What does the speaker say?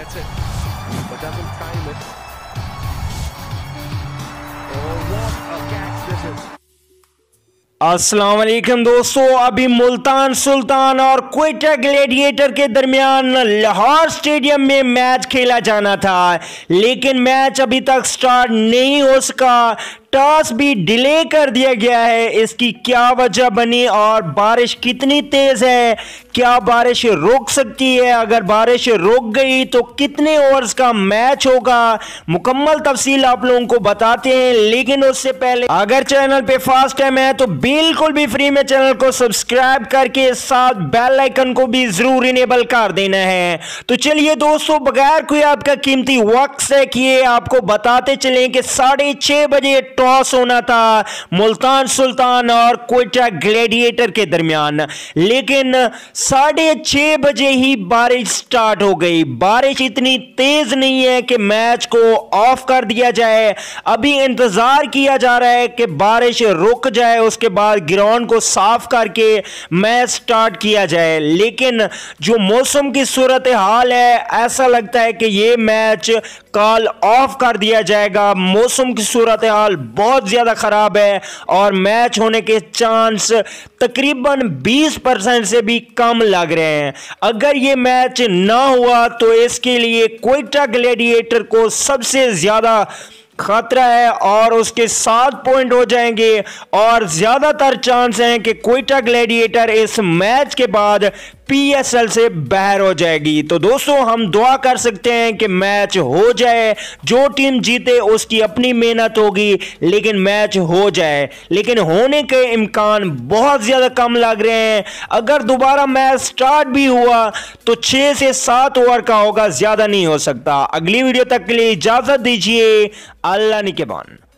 Gets it, but doesn't time it. Oh, what a catch this is. السلام علیکم دوستو ابھی ملتان سلطان اور کوئٹہ گلیڈیٹر کے درمیان لاہور سٹیڈیم میں میچ کھیلا جانا تھا لیکن میچ ابھی تک سٹارٹ نہیں ہو سکا ٹاس بھی ڈیلے کر دیا گیا ہے۔ اس کی کیا وجہ بنی اور بارش کتنی تیز ہے؟ کیا بارش روک سکتی ہے؟ اگر بارش روک گئی تو کتنے اوورز کا میچ ہوگا؟ مکمل تفصیل آپ لوگوں کو بتاتے ہیں، لیکن اس سے پہلے اگر چینل پہ فاسٹ ٹائم ہے تو بالکل بھی فری میں چینل کو سبسکرائب کر کے ساتھ بیل آئیکن کو بھی ضرور انیبل کر دینا ہے۔ تو چلیے دوستو، بغیر کوئی آپ کا قیمتی وقت سے کیے، آپ کو بتاتے چلیں کہ ساڑھے چھ بجے ٹاس ہونا تھا۔ ملتان سلطان اور کوئٹہ گلیڈیٹر کے درمیان۔ لیکن ساڑھے چھ بجے ہی بارش سٹارٹ ہو گئی۔ بارش اتنی تیز نہیں ہے کہ میچ کو آف کر دیا جائے۔ ابھی انتظار کیا جا رہا ہے کہ بارش رک جائے، اس کے بعد گراؤنڈ کو صاف کر کے میچ سٹارٹ کیا جائے۔ لیکن جو موسم کی صورتحال ہے، ایسا لگتا ہے کہ یہ میچ کال آف کر دیا جائے گا۔ موسم کی صورتحال بہت زیادہ خراب ہے اور میچ ہونے کے چانس تقریباً بیس پرسنٹ سے بھی کم لگ رہے ہیں۔ اگر یہ میچ نہ ہوا تو اس کے لیے کوئٹہ گلیڈیٹر کو سب سے زیادہ خطرہ ہے اور اس کے سات پوائنٹ ہو جائیں گے اور زیادہ تر چانس ہیں کہ کوئٹہ گلیڈیٹر اس میچ کے بعد پی ایس ایل سے بہر ہو جائے گی۔ تو دوستو، ہم دعا کر سکتے ہیں کہ میچ ہو جائے۔ جو ٹیم جیتے، اس کی اپنی محنت ہوگی، لیکن میچ ہو جائے۔ لیکن ہونے کے امکان بہت زیادہ کم لگ رہے ہیں۔ اگر دوبارہ میچ سٹارٹ بھی ہوا، تو چھ سے سات اوور کا ہوگا، زیادہ نہیں ہو سکتا۔ اگلی ویڈیو تک کے لیے اجازت دیجیے اللہ نکبان